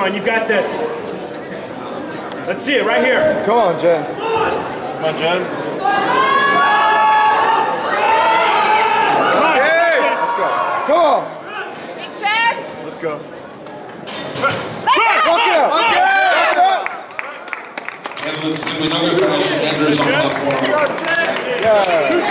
Come on, you've got this. Let's see it right here. Come on, Jenn. Come on, Jenn. Come on, Hey! Let's go. Come on. Big chest. Let's go. Let go. It it. And let's do another on platform. Yeah.